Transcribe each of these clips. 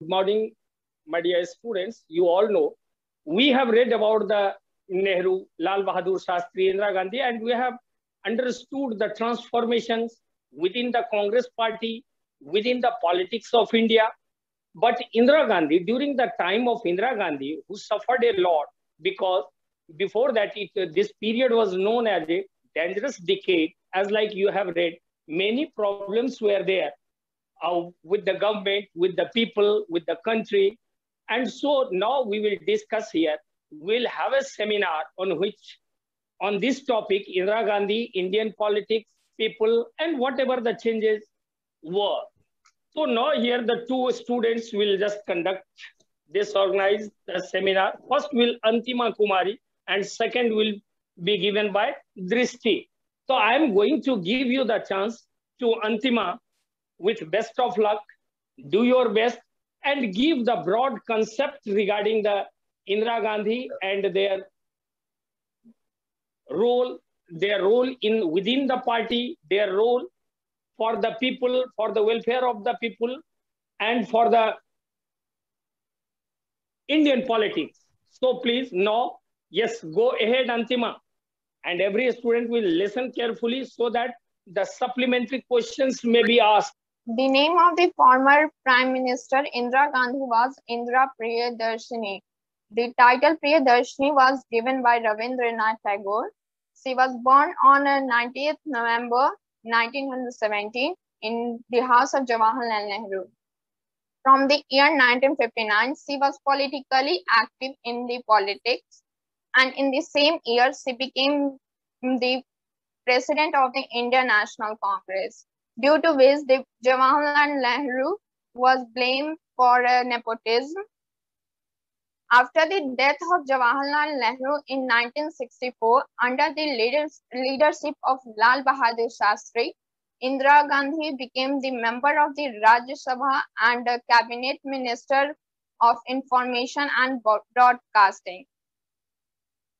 Good morning, my dear students. You all know we have read about the Nehru, Lal Bahadur Shastri, Indira Gandhi, and we have understood the transformations within the Congress party, within the politics of India. But Indira Gandhi, during the time of Indira Gandhi, who suffered a lot because before that, it, this period was known as a dangerous decade, as like you have read, many problems were there uh, with the government, with the people, with the country. And so now we will discuss here, we'll have a seminar on which, on this topic, Indira Gandhi, Indian politics, people, and whatever the changes were. So now here the two students will just conduct this organized seminar. First will Antima Kumari and second will be given by Drishti. So I am going to give you the chance to Antima with best of luck, do your best and give the broad concept regarding the Indira Gandhi and their role, their role in within the party, their role for the people, for the welfare of the people, and for the Indian politics. So please, no, yes, go ahead, Antima. And every student will listen carefully so that the supplementary questions may be asked. The name of the former Prime Minister Indira Gandhi was Indira Priyadarshini. The title Priyadarshini was given by Ravindranath Tagore. She was born on uh, 90th November 1917 in the house of Jawaharlal Nehru. From the year 1959, she was politically active in the politics and in the same year, she became the president of the Indian National Congress, due to which the Jawaharlal Nehru was blamed for uh, nepotism. After the death of Jawaharlal Nehru in 1964, under the leaders, leadership of Lal Bahadur Shastri, Indira Gandhi became the member of the Rajya Sabha and a cabinet minister of information and broadcasting.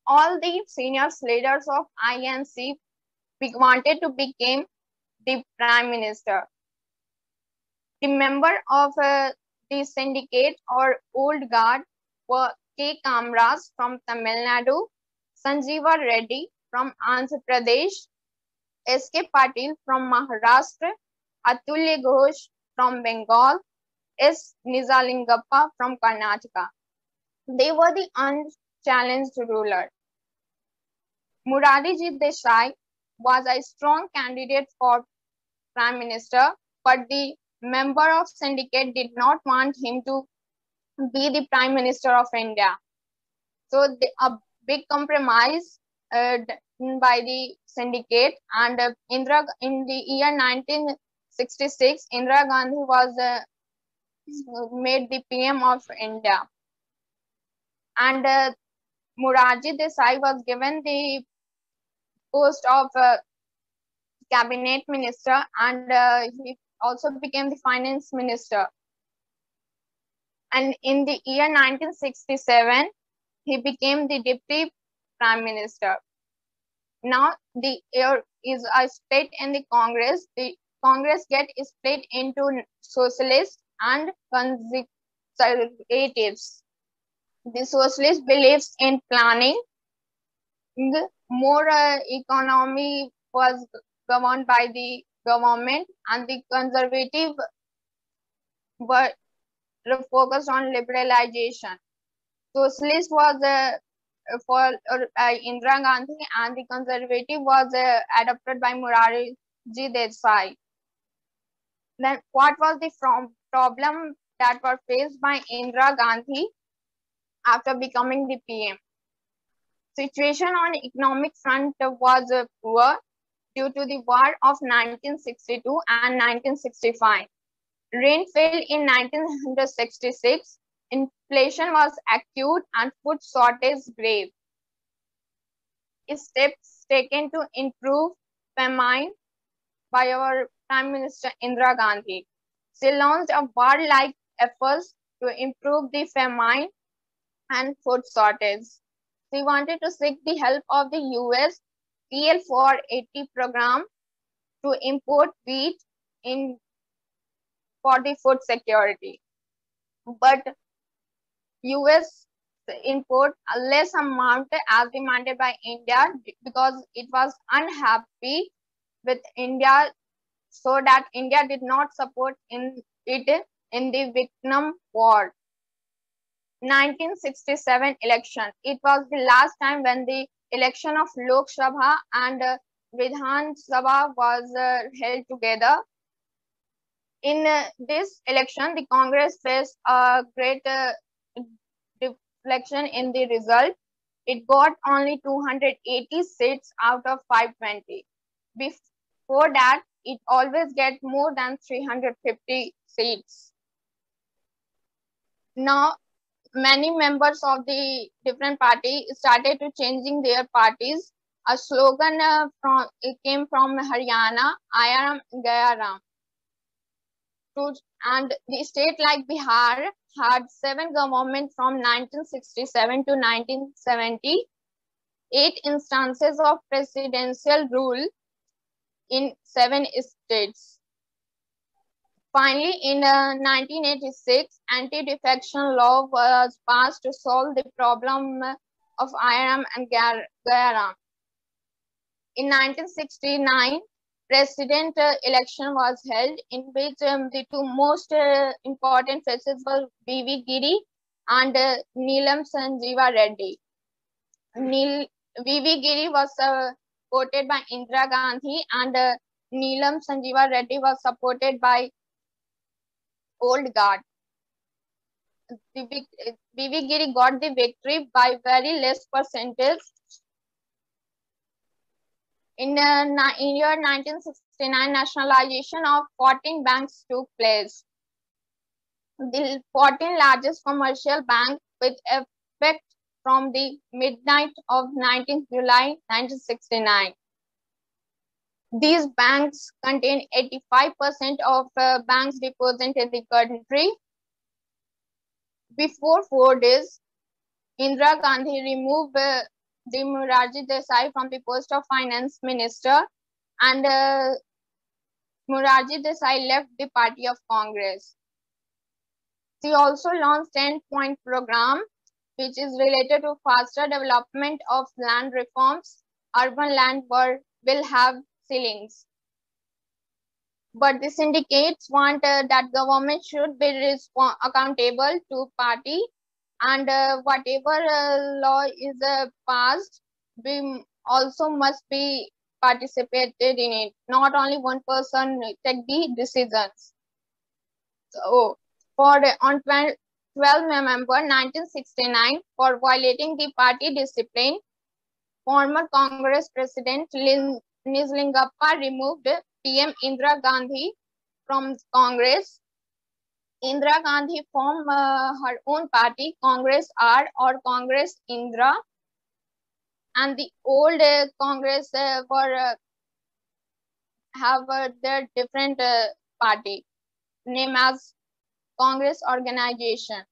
All the senior leaders of INC wanted to become the prime minister. The member of uh, the syndicate or old guard were K. Kamraj from Tamil Nadu, Sanjeeva Reddy from Andhra Pradesh, S. K. Patil from Maharashtra, Atulya Ghosh from Bengal, S. Nizalingappa from Karnataka. They were the unchallenged ruler. Morarji Desai was a strong candidate for prime minister, but the member of syndicate did not want him to be the prime minister of India. So the, a big compromise uh, by the syndicate and uh, Indira in the year 1966, Indira Gandhi was uh, made the PM of India. And uh, Morarji Desai was given the post of uh, cabinet minister and uh, he also became the finance minister. And in the year 1967, he became the deputy prime minister. Now the year is a split in the Congress. The Congress get split into socialists and conservatives. The socialist believes in planning more uh, economy was governed by the government and the conservative were focused on liberalization. Socialist was uh, for uh, Indira Gandhi and the conservative was uh, adopted by Murari Morarji Desai. Then what was the from problem that were faced by Indira Gandhi after becoming the PM? Situation on economic front was uh, poor due to the war of 1962 and 1965. Rain fell in 1966. Inflation was acute and food shortage grave. Steps taken to improve famine by our Prime Minister Indira Gandhi. She launched a war-like efforts to improve the famine and food shortage. She wanted to seek the help of the US PL480 program to import wheat in for the food security. but US import a less amount as demanded by India because it was unhappy with India so that India did not support in it in the Vietnam War. 1967 election. It was the last time when the election of Lok Sabha and uh, Vidhan Sabha was uh, held together. In uh, this election, the Congress faced a great uh, deflection in the result. It got only 280 seats out of 520. Before that, it always get more than 350 seats. Now, many members of the different party started to changing their parties. A slogan uh, from it came from Haryana, Ayaram Gayaram. To, and the state like Bihar had seven government from 1967 to 1970, eight instances of presidential rule in seven states. Finally, in uh, 1986, anti-defection law was passed to solve the problem of Ayaram and Gayaram. In 1969, president uh, election was held in which um, the two most uh, important faces were V.V. Giri and uh, Neelam Sanjiva Reddy. Neel, V.V. Giri was supported by Indira Gandhi and uh, Neelam Sanjiva Reddy was supported by old guard. V.V. Giri got the victory by very less percentage. In, uh, in year 1969, nationalization of 14 banks took place. The 14 largest commercial bank with effect from the midnight of 19th July 1969. These banks contain 85% of uh, banks deposit in the country. Before four days, Indira Gandhi removed uh, the Morarji Desai from the post of finance minister and uh, Morarji Desai left the party of Congress. She also launched 10-point program which is related to faster development of land reforms. Urban land will have ceilings. But the syndicates want uh, that government should be accountable to party and uh, whatever uh, law is uh, passed, we also must be participated in it. Not only one person take the decisions. So for on 12 November 1969, for violating the party discipline, former Congress President Lin Nijalingappa removed PM Indira Gandhi from Congress. Indira Gandhi formed uh, her own party, Congress R or Congress Indira. And the old uh, Congress uh, were uh, have uh, their different uh, party name as Congress Organization.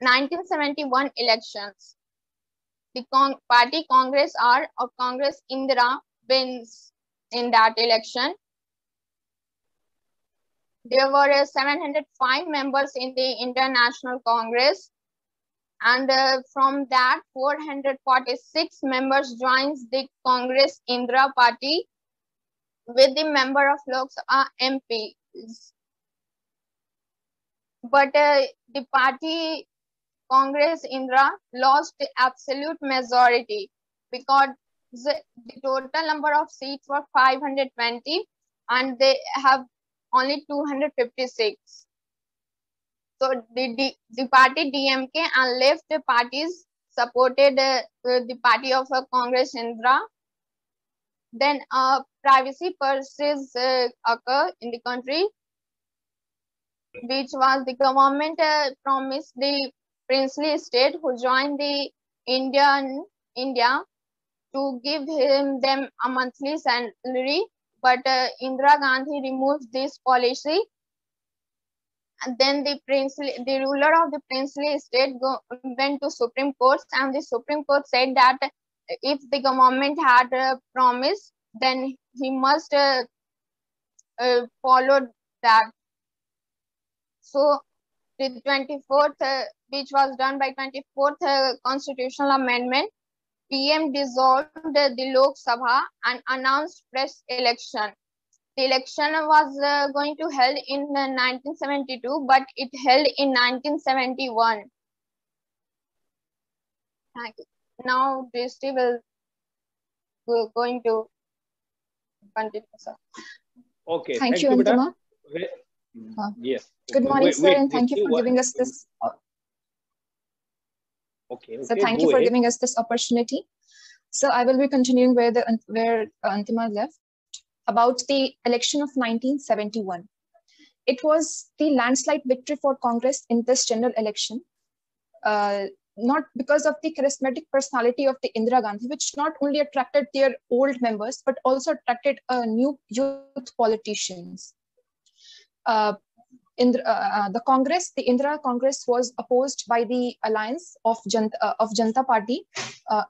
1971 elections the party Congress or Congress Indira wins in that election. There were uh, 705 members in the International Congress and uh, from that 446 members joins the Congress Indira party with the member of Lok Sabha MPs. But uh, the party Congress Indra lost absolute majority because the, the total number of seats were 520 and they have only 256. So the, the, the party DMK and left parties supported uh, the party of uh, Congress Indra. Then uh, privacy purses uh, occur in the country, which was the government uh, promised the princely state who joined the Indian India to give him them a monthly salary, but uh, Indira Gandhi removed this policy. And then the princely, the ruler of the princely state go, went to Supreme Court, and the Supreme Court said that if the government had a promise, then he must uh, uh, follow that So the 24th, uh, which was done by 24th uh, constitutional amendment, PM dissolved the Lok Sabha and announced press election. The election was uh, going to held in 1972, but it held in 1971. Thank you. Now, Drishti will go, going to continue, sir. Okay. Thank, you, Antima. Uh, yes. Good morning, wait, sir, wait, and thank you for giving us this. Okay. okay so thank you for ahead. giving us this opportunity. So I will be continuing where the where Antima left about the election of 1971. It was the landslide victory for Congress in this general election. Uh, not because of the charismatic personality of the Indira Gandhi, which not only attracted their old members, but also attracted uh, new youth politicians. Uh, in the, uh, uh, the Congress, the Indira Congress was opposed by the alliance of Janta, of Janta Party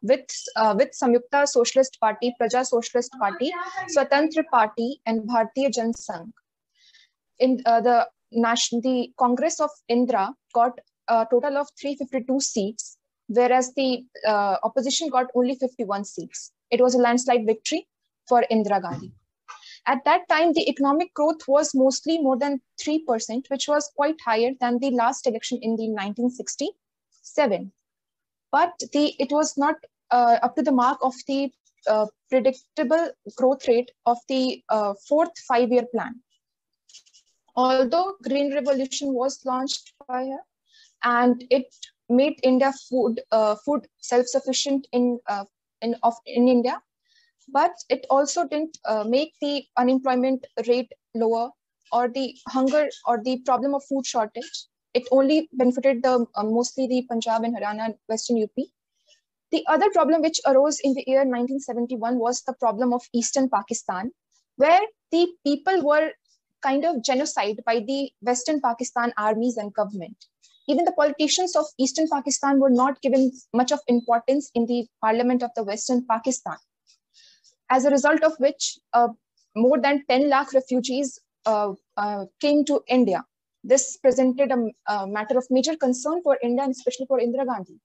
with with Samyukta Socialist Party, Praja Socialist Party, Swatantra Party, and Bharatiya Jan Sangh. In the national, the Congress of Indira got a total of 352 seats, whereas the uh, opposition got only 51 seats. It was a landslide victory for Indira Gandhi. At that time, the economic growth was mostly more than 3%, which was quite higher than the last election in the 1967. But the, it was not uh, up to the mark of the uh, predictable growth rate of the uh, fourth five-year plan. Although Green Revolution was launched by her, and it made India food uh, food self-sufficient in uh, in of in India, but it also didn't uh, make the unemployment rate lower or the hunger or the problem of food shortage. It only benefited the uh, mostly the Punjab and Haryana and Western UP. The other problem which arose in the year 1971 was the problem of Eastern Pakistan, where the people were kind of genocide by the Western Pakistan armies and government even the politicians of Eastern Pakistan were not given much of importance in the parliament of the Western Pakistan. As a result of which, uh, more than 10 lakh refugees uh, uh, came to India. This presented a, a, matter of major concern for India and especially for Indira Gandhi.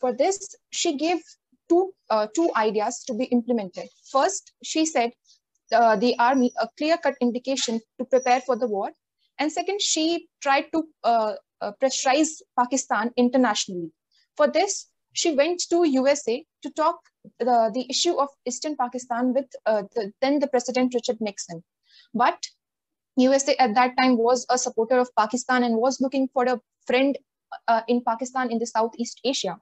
For this, she gave two, uh, two ideas to be implemented. First, she said uh, the army a clear-cut indication to prepare for the war. And second, she tried to pressurize Pakistan internationally. For this, she went to USA to talk the, the issue of Eastern Pakistan with uh, the, then the President Richard Nixon. But USA at that time was a supporter of Pakistan and was looking for a friend uh, in Pakistan in the Southeast Asia.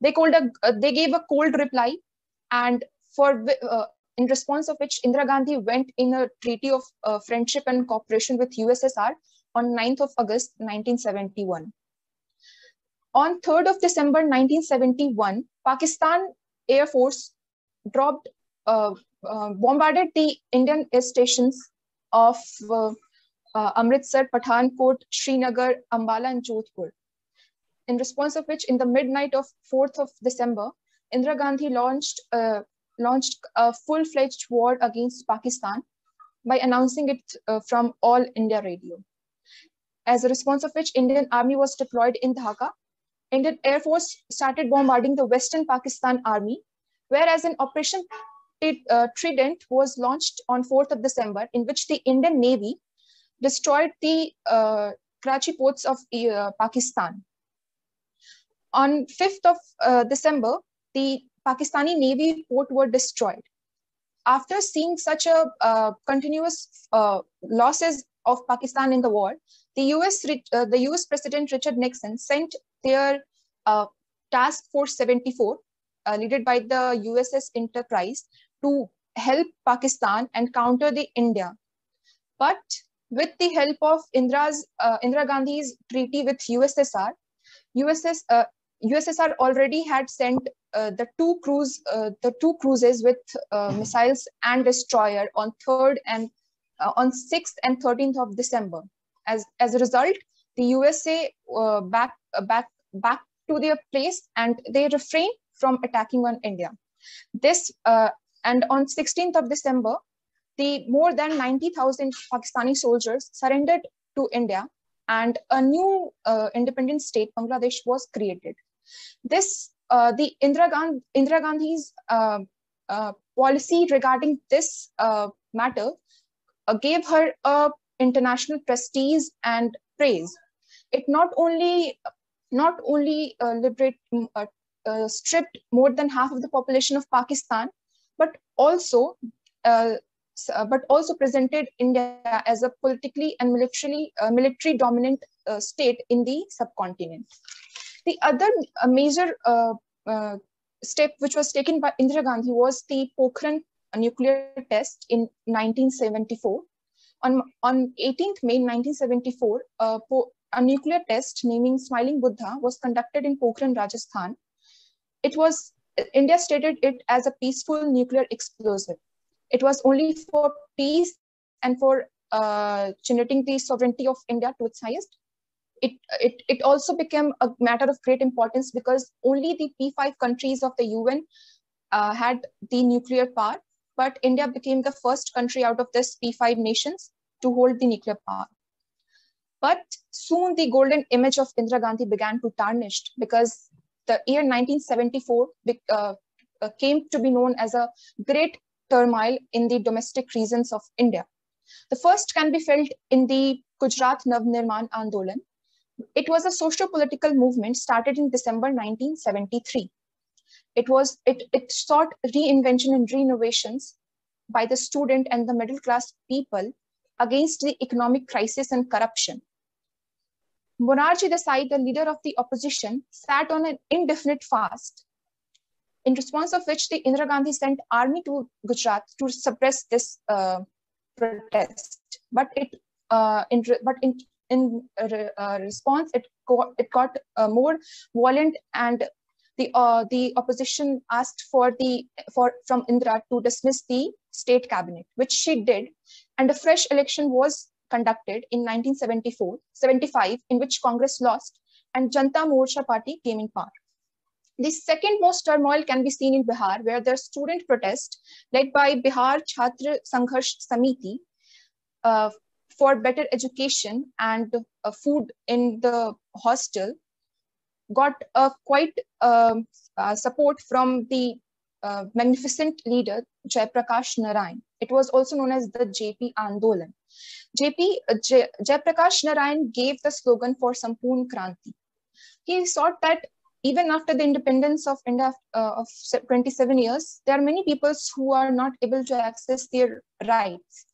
They called a, uh, they gave a cold reply, and for uh, in response of which Indira Gandhi went in a treaty of uh, friendship and cooperation with USSR on 9th of August 1971. On 3rd of December 1971, Pakistan Air Force dropped, uh, uh, bombarded the Indian air stations of uh, uh Amritsar, Pathankot, Srinagar, Ambala, and Jodhpur. In response of which, in the midnight of 4th of December, Indira Gandhi launched, uh, launched a full-fledged war against Pakistan by announcing it from All India Radio as a response of which Indian Army was deployed in Dhaka. Indian Air Force started bombarding the Western Pakistan Army, whereas an Operation uh, Trident was launched on 4th of December, in which the Indian Navy destroyed the uh, Karachi ports of uh, Pakistan. On 5th of uh, December, the Pakistani Navy port were destroyed. After seeing such a uh, continuous uh, losses of Pakistan in the war, the US, the US President Richard Nixon sent their uh, Task Force 74, uh, led by the USS Enterprise, to help Pakistan and counter the India. But with the help of Indira's, uh, Indira Gandhi's treaty with USSR, USS, USSR uh, already had sent uh, the two cruise, the two cruises with missiles and destroyer on 3rd and on 6th and 13th of December. As, as a result, the USA uh, back, uh, back, back to their place and they refrain from attacking on India. This, uh, and on 16th of December, the more than 90,000 Pakistani soldiers surrendered to India and a new uh, independent state, Bangladesh, was created. This, uh, the Indira, Gandhi, Indira Gandhi's uh, uh, policy regarding this uh, matter gave her a international prestige and praise. It not only not only liberate, stripped more than half of the population of Pakistan, but also uh, but also presented India as a politically and militarily uh, military dominant uh, state in the subcontinent. The other uh, major uh, uh, step which was taken by Indira Gandhi was the Pokhran nuclear test in 1974. On, on 18th May 1974, a nuclear test naming Smiling Buddha was conducted in Pokhran, Rajasthan. It was India stated it as a peaceful nuclear explosive it was only for peace and for uh, generating the sovereignty of India to its highest. It, it, it also became a matter of great importance because only the P5 countries of the UN uh, had the nuclear power, but India became the first country out of this P5 nations to hold the nuclear power. But soon the golden image of Indira Gandhi began to tarnish because the year 1974 uh, uh, came to be known as a great turmoil in the domestic regions of India. The first can be felt in the Gujarat Navnirman Andolan. It was a socio-political movement started in December 1973. It was it, it sought reinvention and renovations by the student and the middle class people against the economic crisis and corruption. Morarji Desai, the leader of the opposition, sat on an indefinite fast in response of which the Indira Gandhi sent army to Gujarat to suppress this uh, protest. But it uh, in but in in uh, response it got it got uh, more violent and the uh, the opposition asked for the for from Indira to dismiss the state cabinet, which she did, and a fresh election was conducted in 1974 75 in which Congress lost and Janta Morcha party came in power. The second most turmoil can be seen in Bihar, where the student protest led by Bihar Chhatra Sangharsh Samiti uh, for better education and uh, food in the hostel got quite um, uh, support from the uh, magnificent leader Jayaprakash Narayan. It was also known as the JP Andolan. JP uh, Jay, Jayaprakash Narayan gave the slogan for Sampoorn Kranti. He sought that even after the independence of India uh, of 27 years, there are many people who are not able to access their rights.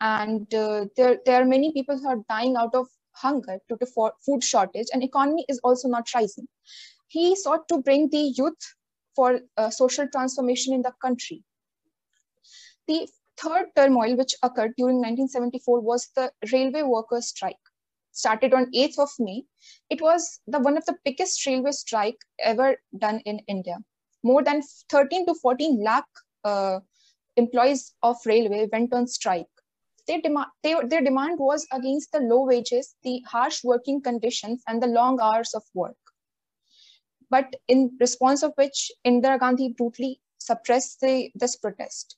And uh, there, there are many people who are dying out of hunger due to food shortage and economy is also not rising. He sought to bring the youth for uh, social transformation in the country. The third turmoil which occurred during 1974 was the railway workers strike started on 8th of May. It was the one of the biggest railway strike ever done in India. More than 13 to 14 lakh uh, employees of railway went on strike. Their, their demand was against the low wages, the harsh working conditions, and the long hours of work. But in response of which, Indira Gandhi brutally suppressed the, this protest.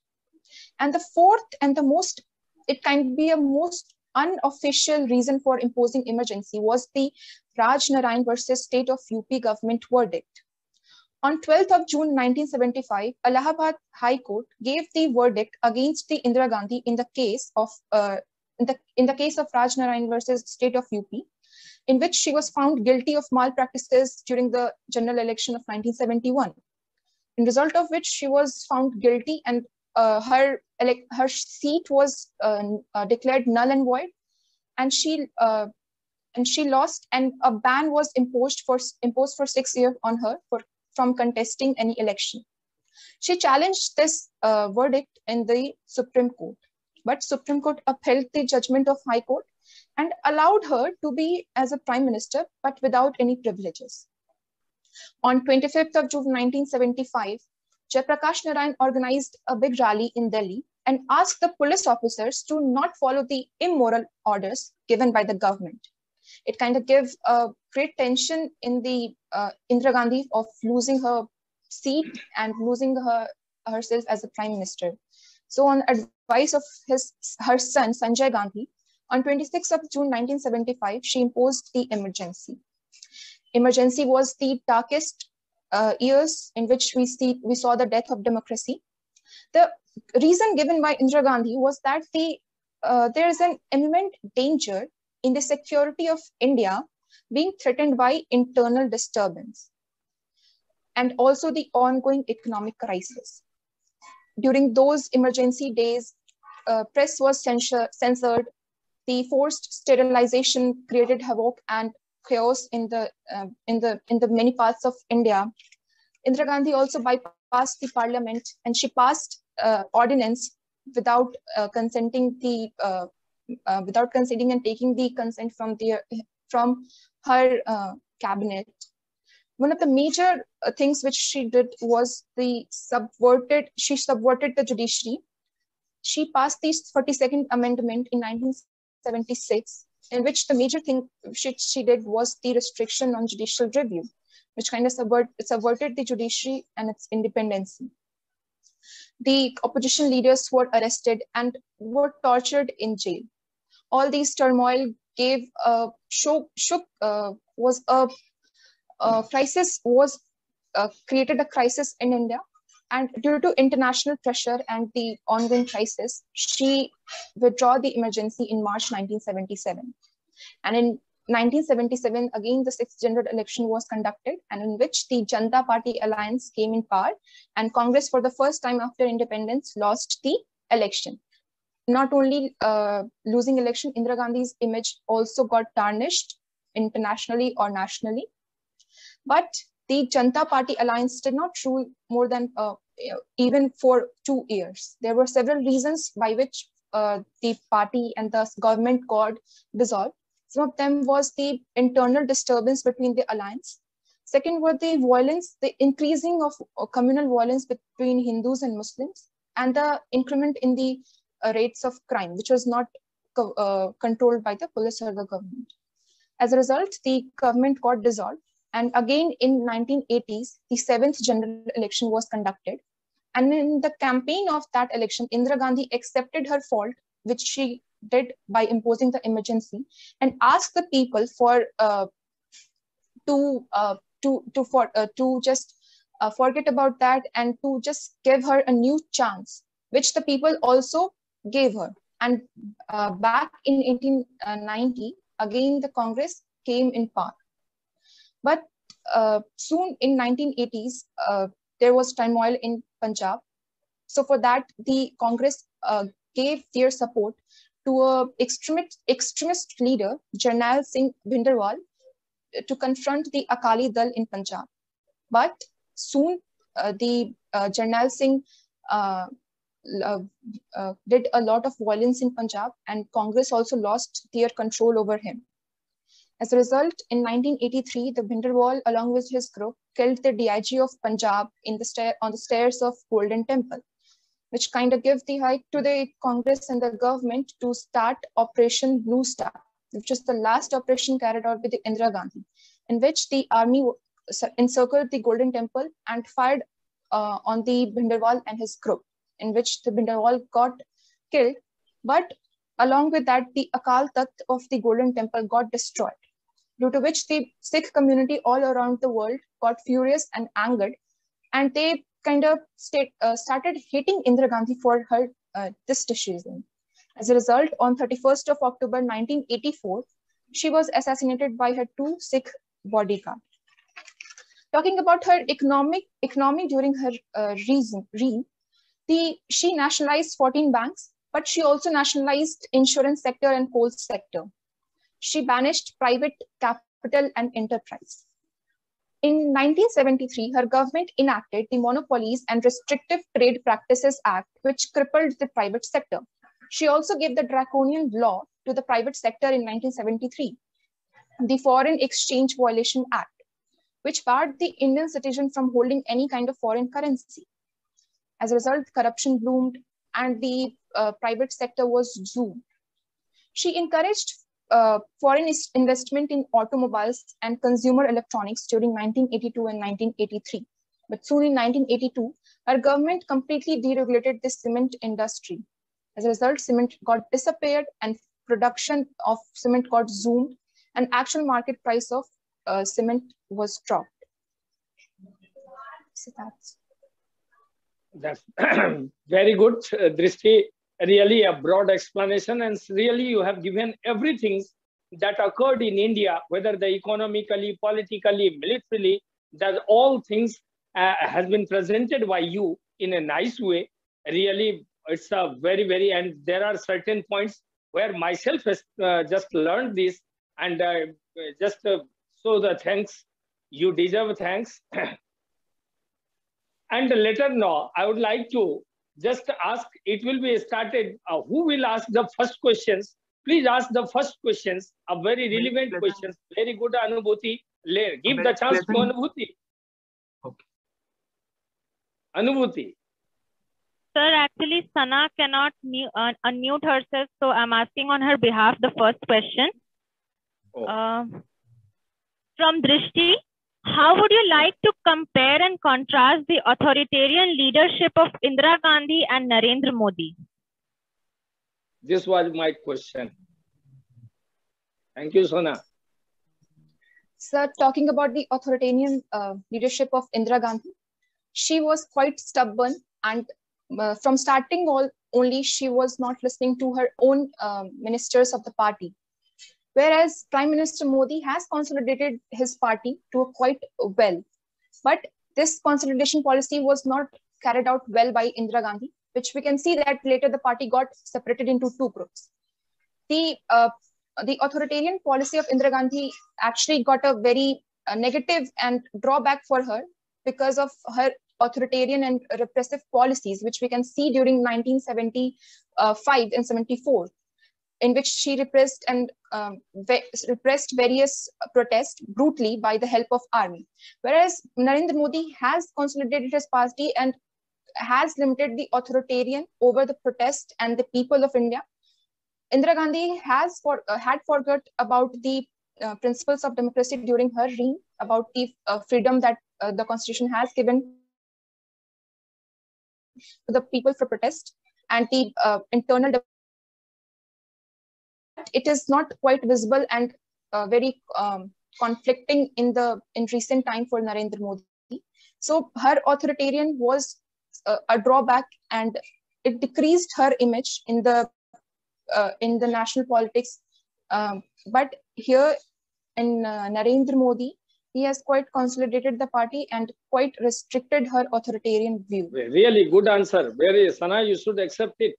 And the fourth and the most, it can be a most unofficial reason for imposing emergency was the Raj Narayan versus State of UP government verdict. On 12th of June 1975, Allahabad High Court gave the verdict against the Indira Gandhi in the case of uh, in the in the case of Raj Narayan versus State of UP, in which she was found guilty of malpractices during the general election of 1971. In result of which she was found guilty and her like her seat was uh, uh, declared null and void, and she uh, and she lost, and a ban was imposed for imposed for six years on her for from contesting any election. She challenged this uh, verdict in the Supreme Court, but Supreme Court upheld the judgment of High Court and allowed her to be as a prime minister, but without any privileges. On 25th of June 1975, Jayaprakash Narayan organized a big rally in Delhi and asked the police officers to not follow the immoral orders given by the government. It kind of gave a great tension in the uh, Indira Gandhi of losing her seat and losing her herself as a prime minister. So on advice of his her son Sanjay Gandhi, On 26th of June 1975, she imposed the emergency. Emergency was the darkest uh, years in which we see we saw the death of democracy. The reason given by Indira Gandhi was that the uh, there is an imminent danger in the security of India being threatened by internal disturbance and also the ongoing economic crisis. During those emergency days, uh, press was censure, censored, the forced sterilization created havoc and chaos in the, uh, in, the, in the many parts of India. Indira Gandhi also bypassed the parliament and she passed uh, ordinance without uh, consenting the uh, uh, without consenting and taking the consent from the from her uh, cabinet. One of the major things which she did was the subverted. She subverted the judiciary. She passed the 42nd Amendment in 1976, in which the major thing she, she did was the restriction on judicial review, which kind of subvert, subverted the judiciary and its independence the opposition leaders were arrested and were tortured in jail. All these turmoil gave a shook, shook uh, was a, a, crisis was uh, created a crisis in India, and due to international pressure and the ongoing crisis, she withdrew the emergency in March 1977. And in 1977, again, the sixth general election was conducted, and in which the Janata Party alliance came in power, and Congress, for the first time after independence, lost the election. Not only uh, losing election, Indira Gandhi's image also got tarnished internationally or nationally. But the Janata Party alliance did not rule more than uh, even for two years. There were several reasons by which uh, the party and the government got dissolved some of them was the internal disturbance between the alliance. Second were the violence, the increasing of uh, communal violence between Hindus and Muslims, and the increment in the uh, rates of crime, which was not co uh, controlled by the police or the government. As a result, the government got dissolved. And again, in 1980s, the seventh general election was conducted. And in the campaign of that election, Indira Gandhi accepted her fault, which she did by imposing the emergency and asked the people for uh, to uh, to to for uh, to just uh, forget about that and to just give her a new chance which the people also gave her and uh, back in 1890 again the congress came in power but uh, soon in 1980s there was turmoil in punjab so for that the congress gave their support to a extremist, extremist leader, Jarnail Singh Bhindranwale, to confront the Akali Dal in Punjab. But soon uh, the uh, Jarnail Singh uh, uh, uh, did a lot of violence in Punjab and Congress also lost their control over him. As a result, in 1983, the Bhindranwale, along with his group, killed the DIG of Punjab in the stair on the stairs of Golden Temple which kind of gave the height to the Congress and the government to start Operation Blue Star, which is the last operation carried out by the Indira Gandhi, in which the army encircled the Golden Temple and fired uh, on the Bhindranwale and his group, in which the Bhindranwale got killed. But along with that, the Akal Takht of the Golden Temple got destroyed, due to which the Sikh community all around the world got furious and angered, and they kind of state, uh, started hating Indira Gandhi for her uh, this decision. As a result, on 31st of October 1984, she was assassinated by her two Sikh bodyguards. Talking about her economic economy during her uh, reign, the, she nationalized 14 banks, but she also nationalized insurance sector and coal sector. She banished private capital and enterprise. In 1973, her government enacted the Monopolies and Restrictive Trade Practices Act, which crippled the private sector. She also gave the draconian law to the private sector in 1973, the Foreign Exchange Violation Act, which barred the Indian citizen from holding any kind of foreign currency. As a result, corruption bloomed and the uh, private sector was zoomed. She encouraged uh, foreign investment in automobiles and consumer electronics during 1982 and 1983. But soon in 1982, our government completely deregulated the cement industry. As a result, cement got disappeared and production of cement got zoomed and actual market price of uh, cement was dropped. So that's that's very good, uh, Drishti. Really a broad explanation, and really you have given everything that occurred in India, whether the economically, politically, militarily, that all things uh, has been presented by you in a nice way. Really, it's a very, very, and there are certain points where myself has uh, just learned this, and uh, just uh, so the thanks, you deserve thanks. and later now, I would like to just ask, it will be started, uh, who will ask the first questions? Please ask the first questions, a very relevant Pleasant. questions, very good Anubhuti. Le- Give the Very chance to pleasant. Anubhuti. Okay. Anubhuti. Sir, actually, Sana cannot mu- uh, unmute herself, so I'm asking on her behalf the first question. Oh. Uh, from Drishti, how would you like to compare and contrast the authoritarian leadership of Indira Gandhi and Narendra Modi? This was my question. Thank you, Sona. So talking about the authoritarian uh, leadership of Indira Gandhi, she was quite stubborn and uh, from starting all only she was not listening to her own um, ministers of the party. Whereas Prime Minister Modi has consolidated his party to quite well. But this consolidation policy was not carried out well by Indira Gandhi, which we can see that later the party got separated into two groups. The uh, the authoritarian policy of Indira Gandhi actually got a very uh, negative and drawback for her because of her authoritarian and repressive policies, which we can see during 1975 and 74, in which she repressed and um, repressed various protests brutally by the help of army. Whereas Narendra Modi has consolidated his party and has limited the authoritarian over the protest and the people of India Indira Gandhi has for, uh, had forgot about the uh, principles of democracy during her reign, about the uh, freedom that uh, the constitution has given to the people for protest and the uh, internal. De- It is not quite visible and uh, very um, conflicting in the in recent time for Narendra Modi. So her authoritarian was uh, a drawback, and it decreased her image in the uh, in the national politics. Um, but here in uh, Narendra Modi, he has quite consolidated the party and quite restricted her authoritarian view. Really good answer. Very, Sana, you should accept it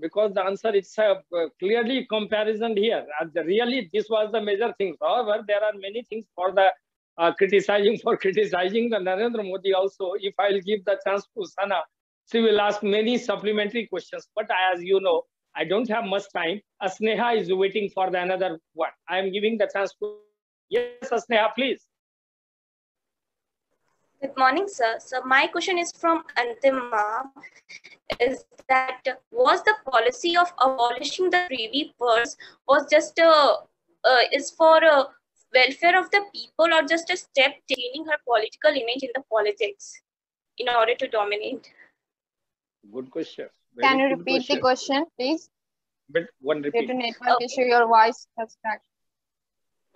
because the answer is uh, clearly comparison here. Really, this was the major thing. However, there are many things for the uh, criticizing for criticizing the Narendra Modi also. If I'll give the chance to Sana, she will ask many supplementary questions. But as you know, I don't have much time. Asneha is waiting for the another one. I am giving the chance to. Yes, Asneha, please. Good morning, sir. So my question is from Antima. Is that was the policy of abolishing the privy purse was just a uh, is for uh, welfare of the people or just a step changing her political image in the politics in order to dominate? Good question. Can you good repeat the question, please? But one Due repeat. to network Okay. issue, your voice has cracked.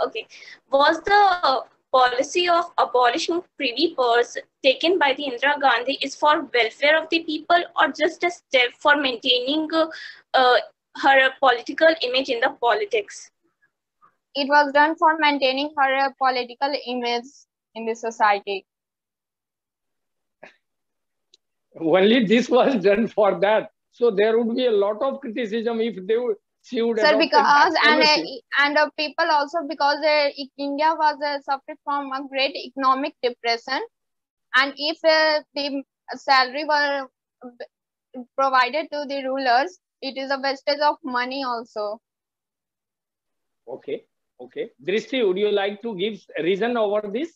Okay. Was the policy of abolishing privy purse taken by the Indira Gandhi is for welfare of the people or just a step for maintaining uh, uh, her political image in the politics? It was done for maintaining her uh, political image in the society. only this was done for that. So there would be a lot of criticism if they would, would Sir, because and uh, and uh, people also because uh, India was uh, suffered from a great economic depression, and if uh, the salary were provided to the rulers, it is a wastage of money also. Okay, okay. Drishti, would you like to give reason over this?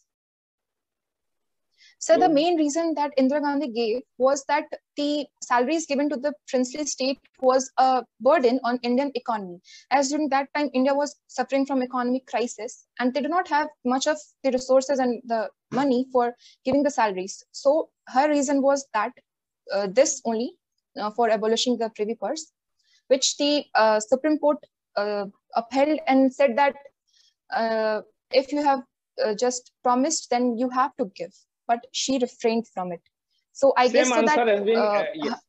So the main reason that Indira Gandhi gave was that the salaries given to the princely state was a burden on Indian economy. As during that time, India was suffering from economic crisis, and they do not have much of the resources and the money for giving the salaries. So her reason was that uh, this only uh, for abolishing the privy purse, which the uh, Supreme Court uh, upheld and said that uh, if you have uh, just promised, then you have to give. But she refrained from it. So I same guess so answer that has been, uh, uh, yes.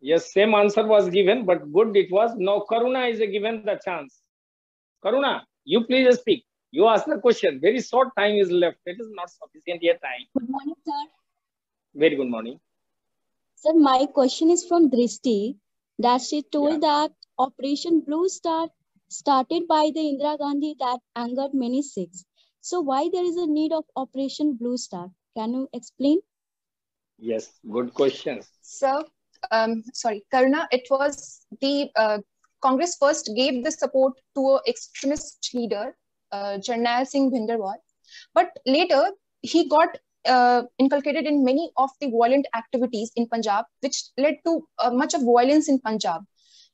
Yes, same answer was given, but good it was. Now Karuna is given the chance. Karuna, you please speak. You ask the question. Very short time is left. It is not sufficient yet time. Good morning, sir. Very good morning. Sir, my question is from Drishti that she told Yeah. that Operation Blue Star started by the Indira Gandhi that angered many Sikhs. So why there is a need of Operation Blue Star? Can you explain? Yes, good question. So, um, sorry, Karuna, it was the uh, Congress first gave the support to an extremist leader, uh, Jarnail Singh Bhindranwale. But later, he got uh, inculcated in many of the violent activities in Punjab, which led to uh, much of violence in Punjab.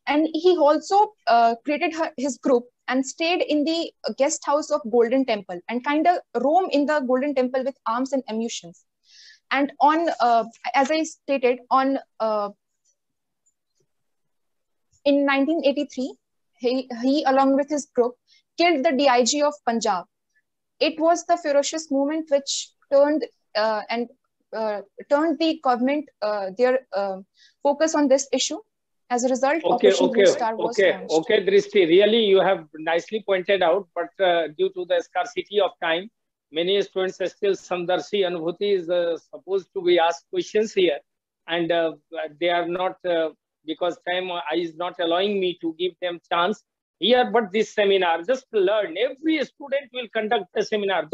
And he also uh, created her, his group and stayed in the guest house of Golden Temple and kind of roam in the Golden Temple with arms and ammunitions. And on uh, as i stated on uh, in 1983 he, he along with his group killed the dig of punjab. It was the ferocious movement which turned uh, and uh, turned the government uh, their uh, focus on this issue as a result Okay, operation okay, blue star was okay, launched. okay, Drishti. Really, you have nicely pointed out, but uh, due to the scarcity of time, many students are still Samdarshi Anubhuti is uh, supposed to be asked questions here, and uh, they are not uh, because time uh, is not allowing me to give them chance here. But this seminar, just learn. Every student will conduct a seminar.